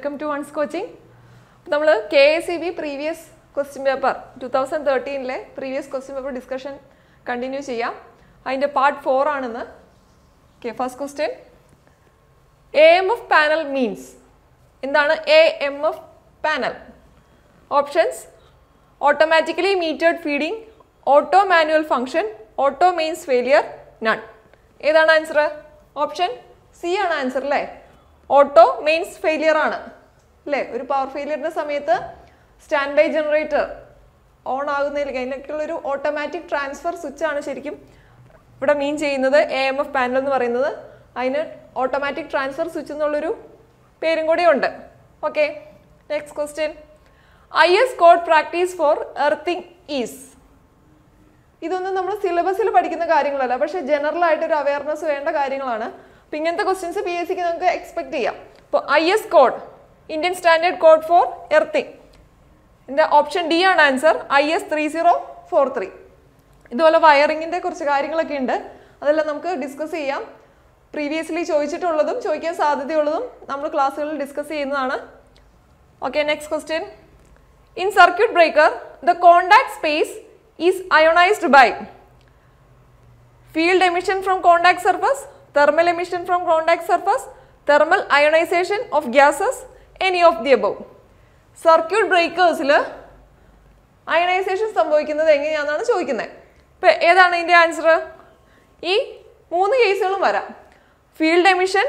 Welcome to once coaching നമ്മൾ K S E B previous question paper two thousand തേർട്ടീനിലെ previous question paper discussion continue ചെയ്യാം. അതിന്റെ part four ആണെന്ന്. Okay first question A M F panel means എന്താണ് A M F panel options automatically metered feeding auto manual function auto mains failure none ഏതാണ് answer option C ആണ് answer അല്ലേ auto mains failure ആണ്. അല്ലേ? ഒരു power ഫെയിലിയറിന്റെ സമയത്ത് stand by generator on ആകുന്നതിൽ അതിനൊക്കെയുള്ള ഒരു ഓട്ടോമാറ്റിക് ട്രാൻസ്ഫർ സ്വിച്ച് ആണ് ശരിക്കും ഇവിടെ മീൻ ചെയ്യുന്നത് എ എം എഫ് പാനൽ എന്ന് പറയുന്നത്. അതിന് ഓട്ടോമാറ്റിക് ട്രാൻസ്ഫർ സ്വിച്ച് എന്നുള്ളൊരു പേരും കൂടി ഉണ്ട്. Okay next question I S code practice for earthing is ഇതൊന്നും നമ്മൾ സിലബസിൽ പഠിക്കുന്ന കാര്യങ്ങളല്ല. പക്ഷേ ജനറൽ ആയിട്ട് ഒരു അവയർനെസ് വേണ്ട കാര്യങ്ങളാണ്. അപ്പം ഇങ്ങനത്തെ ക്വസ്റ്റ്യൻസ് പി എസ് സിക്ക് നമുക്ക് എക്സ്പെക്ട് ചെയ്യാം. അപ്പോൾ I S code Indian standard code for earthing ഇതിന്റെ ഓപ്ഷൻ ഡി ആണ് answer I S three zero four three ഇതുപോലെ വയറിങ്ങിന്റെ കുറച്ച് കാര്യങ്ങളൊക്കെ ഉണ്ട്. അതെല്ലാം നമുക്ക് ഡിസ്കസ് ചെയ്യാം. പ്രീവിയസ്ലി ചോദിച്ചിട്ടുള്ളതും ചോദിക്കാൻ സാധ്യതയുള്ളതും നമ്മൾ ക്ലാസ്സുകളിൽ ഡിസ്കസ് ചെയ്യുന്നതാണ്. Okay next question in circuit breaker the contact space is ionized by field emission from contact surface, thermal emission from contact surface, thermal ionization of gases, any of the above. Circuit ബ്രേക്കേഴ്സിൽ ionisation സംഭവിക്കുന്നത് എങ്ങനെയാണെന്നാണ് ചോദിക്കുന്നത് ഇപ്പം ഏതാണ് ഇതിന്റെ answer ഈ മൂന്ന് കേസുകളും വരാം. Field emission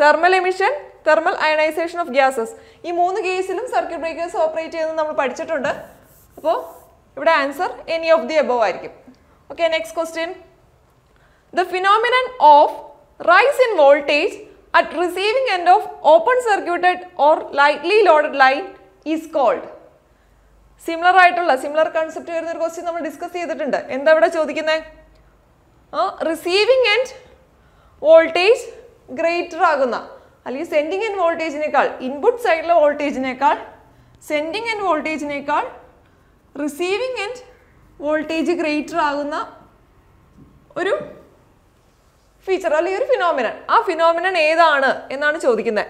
thermal emission thermal ionization of gases ഈ മൂന്ന് കേസിലും സർക്യൂട്ട് ബ്രേക്കേഴ്സ് ഓപ്പറേറ്റ് ചെയ്യുന്നത് നമ്മൾ പഠിച്ചിട്ടുണ്ട്. അപ്പോൾ ഇവിടെ answer any of the above ആയിരിക്കും. Okay next question the phenomenon of rise in voltage at receiving end of open circuited or lightly loaded line is called. Similar ആയിട്ടുള്ള സിമിലർ കൺസെപ്റ്റ് വരുന്ന ഒരു question നമ്മൾ ഡിസ്കസ് ചെയ്തിട്ടുണ്ട് എന്താ ഇവിടെ ചോദിക്കുന്നത് receiving end voltage greater ആകുന്ന അല്ലെങ്കിൽ സെൻഡിങ് എൻഡ് വോൾട്ടേജിനേക്കാൾ ഇൻപുട്ട് സൈഡിലെ വോൾട്ടേജിനേക്കാൾ സെൻഡിങ് എൻഡ് വോൾട്ടേജിനേക്കാൾ റിസീവിങ് എൻഡ് വോൾട്ടേജ് ഗ്രേറ്റർ ആകുന്ന ഒരു ഫീച്ചർ അല്ലെങ്കിൽ ഒരു ഫിനോമിനൻ ആ ഫിനോമിനൻ ഏതാണ് എന്നാണ് ചോദിക്കുന്നത്.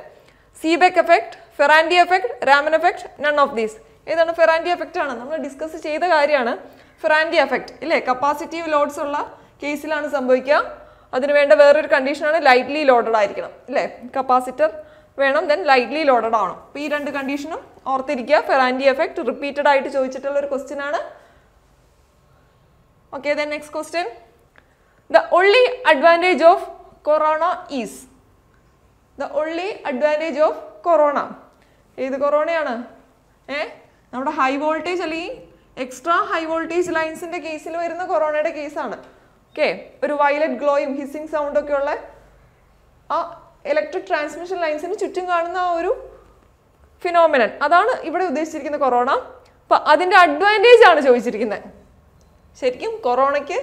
Seebeck effect Ferranti effect Raman effect none of these ഏതാണ് ഫെറാൻഡി എഫക്റ്റ് ആണ്? നമ്മൾ ഡിസ്കസ് ചെയ്ത കാര്യമാണ് ഫെറാൻഡി എഫക്റ്റ് ഇല്ലേ? കപ്പാസിറ്റീവ് ലോഡ്സ് ഉള്ള കേസിലാണ് സംഭവിക്കുക. അതിന് വേണ്ട വേറൊരു കണ്ടീഷനാണ് ലൈറ്റ്ലി ലോഡഡ് ആയിരിക്കണം. ഇല്ലേ? കപ്പാസിറ്റർ വേണം ദെൻ ലൈറ്റ്ലി ലോഡഡ് ആവണം. അപ്പോൾ ഈ രണ്ട് കണ്ടീഷനും ഓർത്തിരിക്കുക. ഫെറാൻഡി എഫക്റ്റ് റിപ്പീറ്റഡ് ആയിട്ട് ചോദിച്ചിട്ടുള്ള ഒരു ക്വസ്റ്റ്യൻ ആണ്. Okay then next question the only advantage of corona is the only advantage of corona. ഏത് കൊറോണയാണ്? ഏ? നമ്മുടെ ഹൈ വോൾട്ടേജ് അല്ലെങ്കിൽ എക്സ്ട്രാ ഹൈ വോൾട്ടേജ് ലൈൻസിന്റെ കേസിൽ വരുന്ന കൊറോണയുടെ കേസാണ്. ഓക്കെ ഒരു വയലറ്റ് ഗ്ലോയും ഹിസ്സിങ് സൗണ്ടും ഒക്കെ ഉള്ള ആ ഇലക്ട്രിക് ട്രാൻസ്മിഷൻ ലൈൻസിന് ചുറ്റും കാണുന്ന ആ ഒരു ഫിനോമിനൻ അതാണ് ഇവിടെ ഉദ്ദേശിച്ചിരിക്കുന്ന കൊറോണ അപ്പൊ അതിന്റെ അഡ്വാന്റേജ് ആണ് ചോദിച്ചിരിക്കുന്നത് ശരിക്കും കൊറോണയ്ക്ക്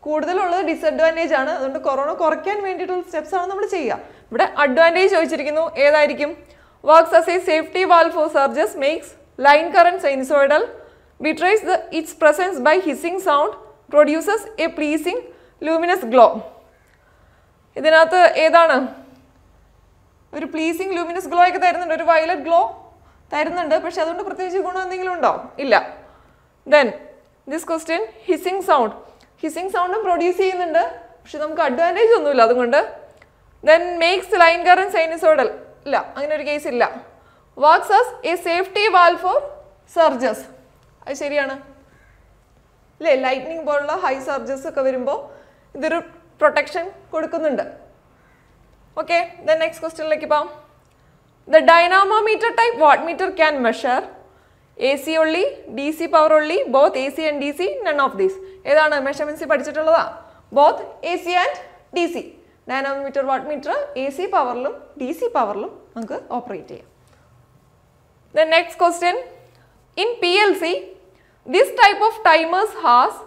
കൂടുതലുള്ളത് ഡിസഡ്വാന്റേജ് ആണ്. അതുകൊണ്ട് കൊറോണ കുറയ്ക്കാൻ വേണ്ടിയിട്ടുള്ള സ്റ്റെപ്സ് ആണ് നമ്മൾ ചെയ്യുക. ഇവിടെ അഡ്വാന്റേജ് ചോദിച്ചിരിക്കുന്നു. ഏതായിരിക്കും? Works as a safety valve for surges makes line current sinusoidal betrays the its presence by hissing sound produces a pleasing luminous glow ഇതിനകത്ത് ഏതാണ്? ഒരു പ്ലീസിങ് ലൂമിനസ് ഗ്ലോ ഒക്കെ തരുന്നുണ്ട്. ഒരു വയലറ്റ് ഗ്ലോ തരുന്നുണ്ട്. പക്ഷെ അതുകൊണ്ട് പ്രത്യേകിച്ച് ഗുണം എന്തെങ്കിലും ഉണ്ടോ? ഇല്ല. Then this question hissing sound hissing സൗണ്ടും പ്രൊഡ്യൂസ് ചെയ്യുന്നുണ്ട്. പക്ഷെ നമുക്ക് അഡ്വാന്റേജ് ഒന്നുമില്ല. അതുകൊണ്ട് then makes line current sinusoidal ഇല്ല അങ്ങനെ ഒരു കേസ് ഇല്ല. Works as a safety valve for surges അത് ശരിയാണ്. അല്ലേ ലൈറ്റ്നിങ് പോലുള്ള ഹൈ സർജസ് ഒക്കെ വരുമ്പോൾ ഇതൊരു പ്രൊട്ടക്ഷൻ കൊടുക്കുന്നുണ്ട്. ഓക്കെ ദെൻ നെക്സ്റ്റ് ക്വസ്റ്റ്യനിലേക്ക് പോകാം. The dynamometer type watt meter can measure A C only D C power only both A C and D C none of these ഏതാണ് മെഷർമെൻസി പഠിച്ചിട്ടുള്ളതാ? Both A C and D C dynamometer watt meter A C പവറിലും D C പവറിലും നമുക്ക് operate ചെയ്യാം. The next question in P L C this type of timers has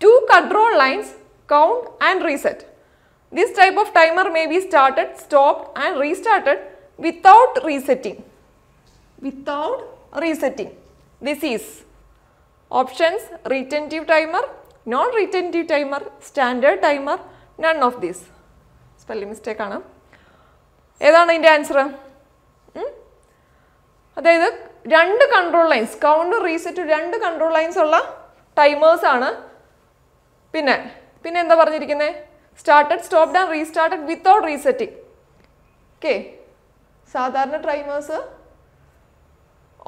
two control lines count and reset this type of timer may be started stopped and restarted without resetting without resetting. This is options retentive timer non retentive timer standard timer none of these spelling mistake ആണ്. ഏതാണ് ഇതിന്റെ answer അതായത് രണ്ട് control lines count reset രണ്ട് control lines ഉള്ള timers ആണ്. പിന്നെ പിന്നെ എന്താ പറഞ്ഞിരിക്കുന്നത് started stopped and restarted without resetting okay സാധാരണ ടൈമേഴ്സ്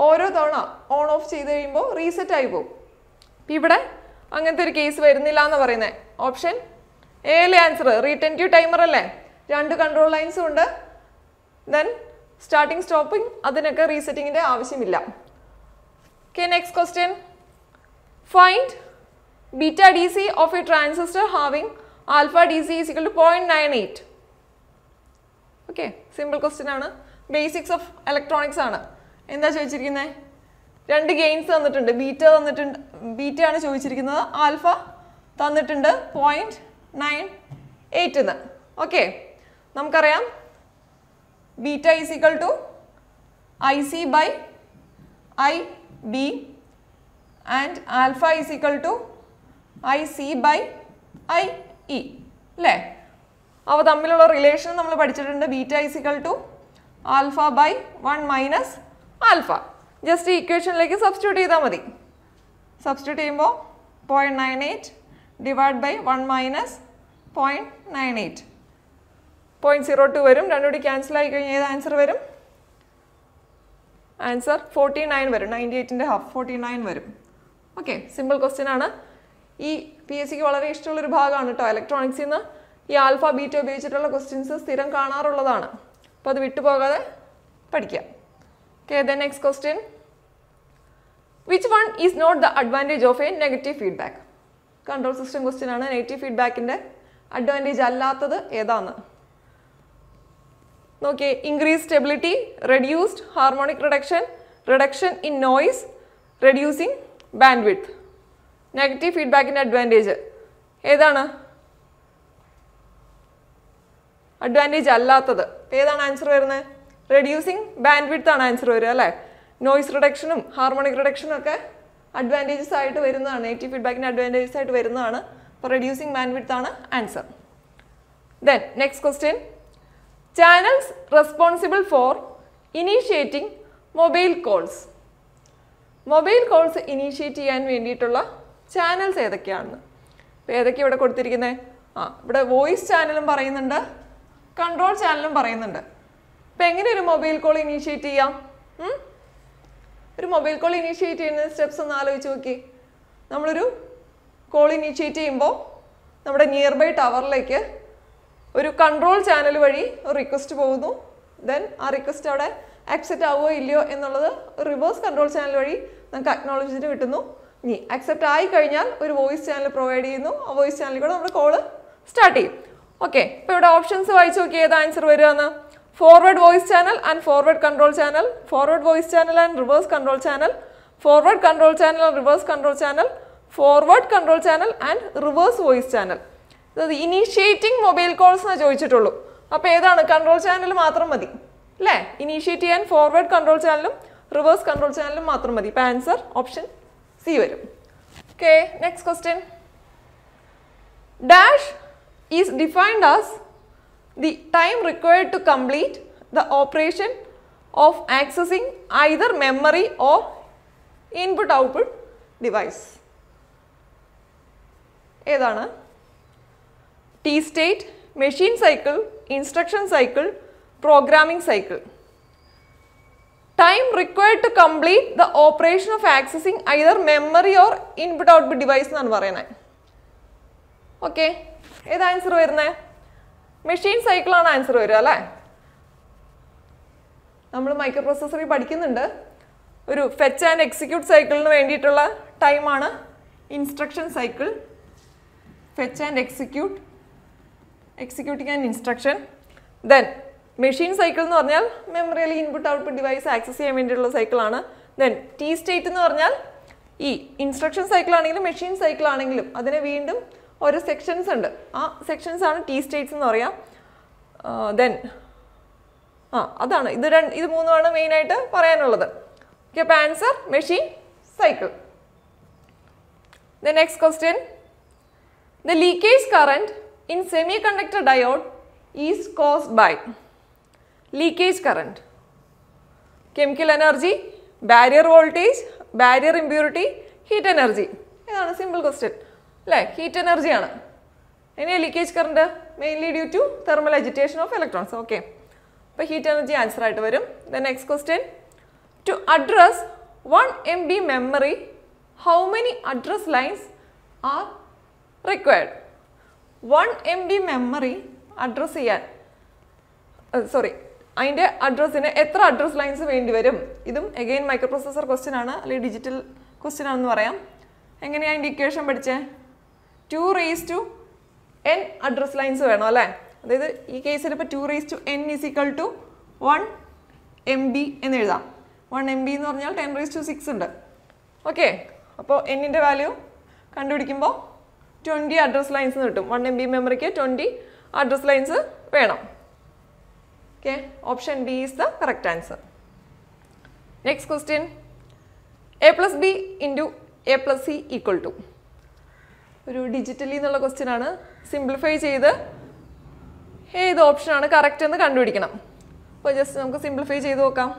ഓരോ തവണ ഓൺ ഓഫ് ചെയ്ത് കഴിയുമ്പോൾ റീസെറ്റ് ആയി പോകും അപ്പം ഇവിടെ അങ്ങനത്തെ ഒരു കേസ് വരുന്നില്ല എന്ന് പറയുന്നത് ഓപ്ഷൻ എ എയിലെ ആൻസർ റീറ്റെന്റീവ് ടൈമർ അല്ലേ? രണ്ട് കൺട്രോൾ ലൈൻസും ഉണ്ട്. ദെൻ സ്റ്റാർട്ടിങ് സ്റ്റോപ്പിംഗ് അതിനൊക്കെ റീസെറ്റിങ്ങിന്റെ ആവശ്യമില്ല. Okay next question find beta D C of a transistor having alpha D C is equal to point nine eight okay simple question ആണ്. Basics of electronics ആണ്. എന്താ ചോദിച്ചിരിക്കുന്നത് രണ്ട് ഗെയിൻസ് തന്നിട്ടുണ്ട്. ബീറ്റ തന്നിട്ടുണ്ട്. ബീറ്റ ആണ് ചോദിച്ചിരിക്കുന്നത്. ആൽഫ തന്നിട്ടുണ്ട്. പോയിന്റ് നയൻ എയ്റ്റ് എന്ന്. ഓക്കെ നമുക്കറിയാം. Beta is equal to I C by I B and alpha is equal to I C by I E അല്ലേ അവ തമ്മിലുള്ള റിലേഷൻ നമ്മൾ പഠിച്ചിട്ടുണ്ട്. Beta is equal to alpha by one minus alpha. Just ഇക്വേഷനിലേക്ക് substitute ചെയ്താൽ മതി. Substitute ചെയ്യുമ്പോൾ point nine eight divide by one minus point nine eight point zero two വരും. രണ്ടുകൂടി ക്യാൻസൽ ആയി കഴിഞ്ഞാൽ ഏത് ആൻസർ വരും? ആൻസർ ഫോർട്ടി നയൻ വരും. നയന്റി എയ്റ്റിന്റെ ഹാഫ് ഫോർട്ടി നയൻ വരും. ഓക്കെ സിമ്പിൾ ക്വസ്റ്റ്യൻ ആണ്. ഈ പി എസ് സിക്ക് വളരെ ഇഷ്ടമുള്ളൊരു ഭാഗമാണ് കേട്ടോ ഇലക്ട്രോണിക്സിൽ നിന്ന് ഈ ആൽഫ ബീറ്റ ഉപയോഗിച്ചിട്ടുള്ള ക്വസ്റ്റ്യൻസ് സ്ഥിരം കാണാറുള്ളതാണ്. അപ്പോൾ അത് വിട്ടുപോകാതെ പഠിക്കാം. Okay the next question which one is not the advantage of a negative feedback control system question ആണ്. നെഗറ്റീവ് ഫീഡ്ബാക്കിന്റെ അഡ്വാന്റേജ് അല്ലാത്തത് ഏതാന്ന് നോക്കിയേ increase stability reduced harmonic reduction reduction in noise reducing bandwidth negative ഫീഡ്ബാക്കിന്റെ അഡ്വാന്റേജ് ഏതാണ്? Advantage അല്ലാത്തത്. ഏതാണ് answer വരുന്നത്? റെഡ്യൂസിങ് ബാൻഡ് വിഡ്ത്ത് ആണ് ആൻസർ വരിക അല്ലേ? നോയ്സ് റിഡക്ഷനും ഹാർമോണിക് റിഡക്ഷനും ഒക്കെ അഡ്വാന്റേജസ് ആയിട്ട് വരുന്നതാണ് നെഗറ്റീവ് ഫീഡ്ബാക്കിന്റെ അഡ്വാന്റേജസ് ആയിട്ട് വരുന്നതാണ്. അപ്പോൾ റെഡ്യൂസിങ് ബാൻഡ് വിഡ്ത്ത് ആണ് answer then next question channels responsible for initiating mobile calls mobile calls initiate ചെയ്യാൻ വേണ്ടിയിട്ടുള്ള ചാനൽസ് ഏതൊക്കെയാണെന്ന് അപ്പോൾ ഏതൊക്കെയാണ് ഇവിടെ കൊടുത്തിരിക്കുന്നത് ആ ഇവിടെ വോയിസ് ചാനലും പറയുന്നുണ്ട് കൺട്രോൾ ചാനലും പറയുന്നുണ്ട്. അപ്പം എങ്ങനെ ഒരു മൊബൈൽ കോൾ ഇനീഷ്യേറ്റ് ചെയ്യാം? ഒരു മൊബൈൽ കോൾ ഇനീഷ്യേറ്റ് ചെയ്യുന്ന സ്റ്റെപ്സ് ഒന്ന് ആലോചിച്ച് നോക്കി. നമ്മളൊരു കോൾ ഇനീഷ്യേറ്റ് ചെയ്യുമ്പോൾ നമ്മുടെ നിയർ ബൈ ടവറിലേക്ക് ഒരു കൺട്രോൾ ചാനൽ വഴി ഒരു റിക്വസ്റ്റ് പോകുന്നു. ദെൻ ആ റിക്വസ്റ്റ് അവിടെ അക്സെപ്റ്റ് ആവുമോ ഇല്ലയോ എന്നുള്ളത് റിവേഴ്സ് കൺട്രോൾ ചാനൽ വഴി നമുക്ക് അക്നോളജിന് കിട്ടുന്നു. ഇനി അക്സെപ്റ്റ് ആയി കഴിഞ്ഞാൽ ഒരു വോയിസ് ചാനൽ പ്രൊവൈഡ് ചെയ്യുന്നു. ആ വോയിസ് ചാനലിൽ കൂടെ നമ്മൾ കോൾ സ്റ്റാർട്ട് ചെയ്യും. ഓക്കെ ഇപ്പോൾ ഇവിടെ ഓപ്ഷൻസ് വായിച്ചു നോക്കി ഏത് answer വരികയെന്ന് forward voice channel and forward control channel forward voice channel and reverse control channel forward control channel and reverse control channel forward control channel and reverse voice channel അതായത് initiating mobile calls എന്നാണ് ചോദിച്ചിട്ടുള്ളൂ. അപ്പോൾ ഏതാണ്? Control channel മാത്രം മതി. അല്ലേ initiate ചെയ്യാൻ forward control ചാനലും റിവേഴ്സ് കൺട്രോൾ ചാനലും മാത്രം മതി. ഇപ്പോൾ ആൻസർ ഓപ്ഷൻ സി വരും. Okay next question dash is defined as the time required to complete the operation of accessing either memory or input output device. ഏതാണ്? T state machine cycle instruction cycle programming cycle time required to complete the operation of accessing either memory or input output device എന്നാണ് പറയുന്നത്. Okay ഏത് answer വരുന്നത്? Machine സൈക്കിളാണ് answer വരിക അല്ലേ? നമ്മൾ micro പ്രോസസ്സറിൽ പഠിക്കുന്നുണ്ട്. ഒരു ഫെച്ച് ആൻഡ് എക്സിക്യൂട്ട് സൈക്കിളിന് വേണ്ടിയിട്ടുള്ള ടൈമാണ് instruction cycle fetch and execute executing and instruction then machine cycle എന്ന് പറഞ്ഞാൽ മെമ്മറിയിൽ ഇൻപുട്ട് ഔട്ട്പുട്ട് ഡിവൈസ് ആക്സസ് ചെയ്യാൻ വേണ്ടിയിട്ടുള്ള സൈക്കിളാണ് ദെൻ ടി സ്റ്റേറ്റ് എന്ന് പറഞ്ഞാൽ ഈ ഇൻസ്ട്രക്ഷൻ സൈക്കിൾ ആണെങ്കിലും മെഷീൻ സൈക്കിൾ ആണെങ്കിലും അതിനെ വീണ്ടും ഓരോ സെക്ഷൻസ് ഉണ്ട്. ആ സെക്ഷൻസ് ആണ് ടി സ്റ്റേറ്റ്സ് എന്ന് പറയാം. ദെൻ ആ അതാണ്. ഇത് രണ്ട് ഇത് മൂന്നുമാണ് മെയിനായിട്ട് പറയാനുള്ളത്. ഓക്കെ അപ്പോൾ answer machine cycle the next question the leakage current in semiconductor diode is caused by leakage current chemical energy barrier voltage barrier impurity heat energy ഇതാണ് സിമ്പിൾ ക്വസ്റ്റ്യൻ അല്ലേ? ഹീറ്റ് എനർജിയാണ് ഇനി leakage current mainly due to thermal agitation of electrons okay അപ്പോൾ heat energy answer ആയിട്ട് വരും. The next question to address one M B memory how many address lines are required one M B memory address ചെയ്യാൻ sorry അതിന്റെ അഡ്രസ്സിന് എത്ര address lines വേണ്ടി വരും? ഇതും എഗെയിൻ മൈക്രോ പ്രൊസസർ ക്വസ്റ്റ്യൻ ആണ് അല്ലെങ്കിൽ ഡിജിറ്റൽ ക്വസ്റ്റ്യൻ ആണെന്ന് പറയാം. എങ്ങനെയാണ് അതിന്റെ ഇക്വേഷൻ പഠിച്ചേ? Two raise to N address lines വേണം അല്ലേ? അതായത് ഈ കേസിൽ ഇപ്പോൾ two raise to N is equal to one M B എന്ന് എഴുതാം. വൺ എം ബി എന്ന് പറഞ്ഞാൽ ടെൻ റേസ് ടു സിക്സ് ഉണ്ട്. ഓക്കെ അപ്പോൾ എന്നിന്റെ വാല്യൂ കണ്ടുപിടിക്കുമ്പോൾ ട്വന്റി അഡ്രസ് ലൈൻസ് കിട്ടും. വൺ എം ബി മെമ്മറിക്ക് ട്വന്റി അഡ്രസ് ലൈൻസ് വേണം. Okay option B is the correct answer next question A plus B into A plus C equal to ഒരു digitally എന്നുള്ള question ആണ് simplify ചെയ്ത് ഏത് ഓപ്ഷനാണ് കറക്റ്റ് എന്ന് കണ്ടുപിടിക്കണം. അപ്പോൾ ജസ്റ്റ് നമുക്ക് സിംപ്ലിഫൈ ചെയ്ത് നോക്കാം.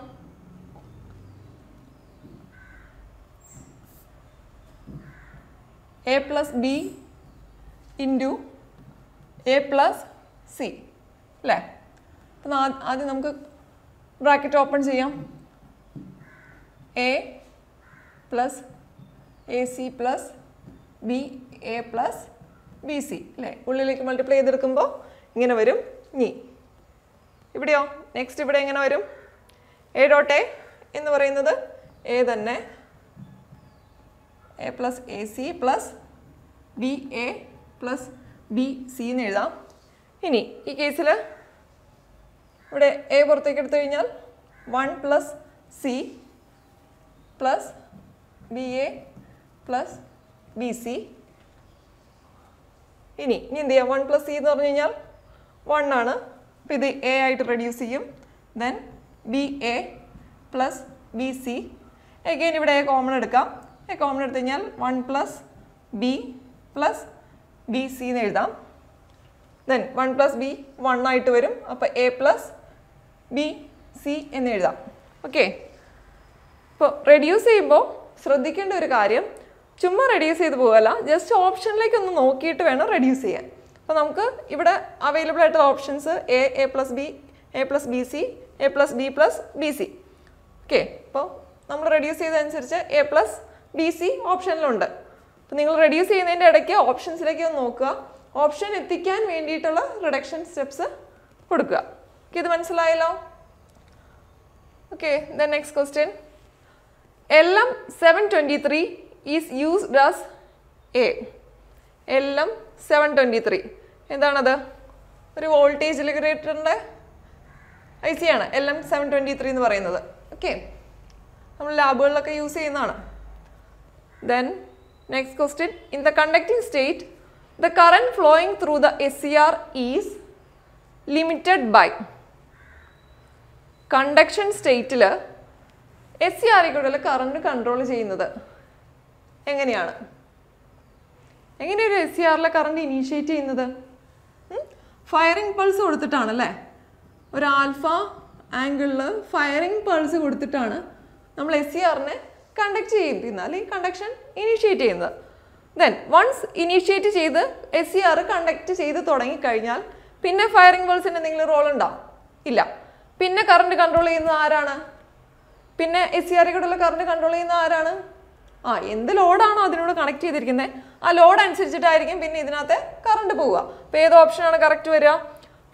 A plus B into A plus C അല്ലേ? അപ്പം ആദ്യം നമുക്ക് ബ്രാക്കറ്റ് ഓപ്പൺ ചെയ്യാം. A plus A C plus B A plus B C അല്ലേ ഉള്ളിലേക്ക് മൾട്ടിപ്ലൈ ചെയ്തെടുക്കുമ്പോൾ ഇങ്ങനെ വരും ഞി. ഇവിടെയോ? നെക്സ്റ്റ് ഇവിടെ എങ്ങനെ വരും? എ ഡോട്ട് എ എന്ന് പറയുന്നത് എ തന്നെ A plus A C plus B A plus B C എന്ന് എഴുതാം. ഇനി ഈ കേസിൽ ഇവിടെ എ പുറത്തേക്ക് എടുത്തു കഴിഞ്ഞാൽ one plus C plus B A plus B C ഇനി ഇനി എന്ത് ചെയ്യാം? വൺ പ്ലസ് സി എന്ന് പറഞ്ഞു കഴിഞ്ഞാൽ വൺ ആണ്. അപ്പോൾ ഇത് എ ആയിട്ട് റെഡ്യൂസ് ചെയ്യും. Then B A plus B C again ഇവിടെ എ കോമൺ എടുക്കാം. എ കോമൺ എടുത്തു കഴിഞ്ഞാൽ one plus B plus B C എന്ന് എഴുതാം. Then one plus B one ആയിട്ട് വരും. അപ്പോൾ എ പ്ലസ് ബി സി എന്ന് എഴുതാം. ഓക്കെ ഇപ്പോൾ റെഡ്യൂസ് ചെയ്യുമ്പോൾ ശ്രദ്ധിക്കേണ്ട ഒരു കാര്യം ചുമ്മാ റെഡ്യൂസ് ചെയ്ത് പോകല്ല ജസ്റ്റ് ഓപ്ഷനിലേക്ക് ഒന്ന് നോക്കിയിട്ട് വേണം റെഡ്യൂസ് ചെയ്യാൻ. അപ്പോൾ നമുക്ക് ഇവിടെ അവൈലബിൾ ആയിട്ടുള്ള options A A plus B A plus B C A plus B plus B C okay അപ്പോൾ നമ്മൾ റെഡ്യൂസ് ചെയ്തതനുസരിച്ച് എ പ്ലസ് ബി സി ഓപ്ഷനിലുണ്ട് അപ്പോൾ നിങ്ങൾ റെഡ്യൂസ് ചെയ്യുന്നതിന്റെ ഇടയ്ക്ക് ഓപ്ഷൻസിലേക്ക് ഒന്ന് നോക്കുക. ഓപ്ഷൻ എത്തിക്കാൻ വേണ്ടിയിട്ടുള്ള റിഡക്ഷൻ സ്റ്റെപ്സ് കൊടുക്കുക. ഓക്കെ ഇത് മനസ്സിലായല്ലോ? Okay the next question L M seven twenty three is used as a L M seven twenty three എന്താണത്? ഒരു വോൾട്ടേജ് റെഗുലേറ്ററിന്റെ ഐ സി ആണ്. L M seven twenty three എന്ന് പറയുന്നത്. ഓക്കെ നമ്മൾ ലാബുകളിലൊക്കെ യൂസ് ചെയ്യുന്നതാണ്. Then next question in the conducting state the current flowing through the S C R is limited by conduction സ്റ്റേറ്റിൽ എസ് സി ആർ കൂടുതൽ current control ചെയ്യുന്നത്. എങ്ങനെയാണ്? എങ്ങനെയൊരു എസ് സി ആറിലെ കറണ്ട് ഇനീഷ്യേറ്റ് ചെയ്യുന്നത്? ഫയറിംഗ് പൾസ് കൊടുത്തിട്ടാണല്ലേ ഒരു ആൽഫ ആംഗിളിൽ ഫയറിംഗ് പൾസ് കൊടുത്തിട്ടാണ് നമ്മൾ എസ് സി ആറിനെ കണ്ടക്ട് ചെയ്യുന്നത് അല്ലെങ്കിൽ കണ്ടക്ഷൻ ഇനീഷ്യേറ്റ് ചെയ്യുന്നത്. ദെൻ വൺസ് ഇനീഷ്യേറ്റ് ചെയ്ത് എസ് സി ആർ കണ്ടക്ട് ചെയ്ത് തുടങ്ങിക്കഴിഞ്ഞാൽ പിന്നെ ഫയറിംഗ് പൾസിന് എന്തെങ്കിലും റോൾ ഉണ്ടോ? ഇല്ല. പിന്നെ കറണ്ട് കൺട്രോൾ ചെയ്യുന്നത് ആരാണ്? പിന്നെ എസ് സി ആറിൽ കൂടെയുള്ള കറണ്ട് കൺട്രോൾ ചെയ്യുന്നത് ആരാണ്? ആ എന്ത് ലോഡാണോ അതിനോട് കണക്ട് ചെയ്തിരിക്കുന്നത് ആ ലോഡ് അനുസരിച്ചിട്ടായിരിക്കും പിന്നെ ഇതിനകത്ത് കറണ്ട് പോവുക. അപ്പോൾ ഏത് ഓപ്ഷനാണ് കറക്റ്റ് വരിക?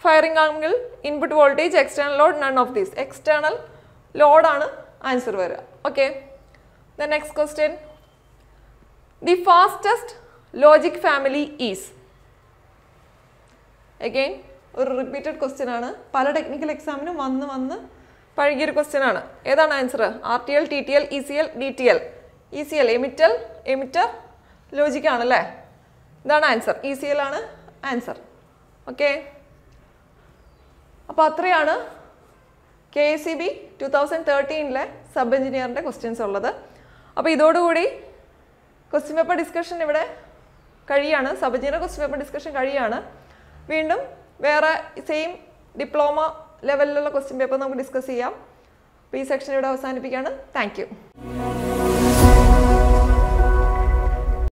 ഫയറിംഗ് ആണെങ്കിൽ input voltage external load none of these external ലോഡാണ് answer വരിക. Okay the next question the fastest logic family is again ഒരു റിപ്പീറ്റഡ് ക്വസ്റ്റ്യൻ ആണ്. പല ടെക്നിക്കൽ എക്സാമിനും വന്ന് വന്ന് പഴകിയൊരു ക്വസ്റ്റ്യൻ ആണ്. ഏതാണ് answer R T L T T L E C L D T L E C L emitter emitter ലോജിക്കാണല്ലേ ഇതാണ് answer E C L ആണ് answer okay അപ്പോൾ അത്രയാണ് K S C B two thousand തേർട്ടീനിലെ sub എഞ്ചിനീയറിന്റെ questions ഉള്ളത്. അപ്പോൾ ഇതോടുകൂടി question paper discussion ഇവിടെ കഴിയാണ്. Sub engineer question paper discussion കഴിയാണ്. വീണ്ടും വേറെ സെയിം ഡിപ്ലോമ ലെവലിലുള്ള ക്വസ്റ്റ്യൻ പേപ്പർ നമുക്ക് ഡിസ്കസ് ചെയ്യാം. അപ്പോൾ ഈ സെക്ഷൻ ഇവിടെ അവസാനിപ്പിക്കുകയാണ്. താങ്ക്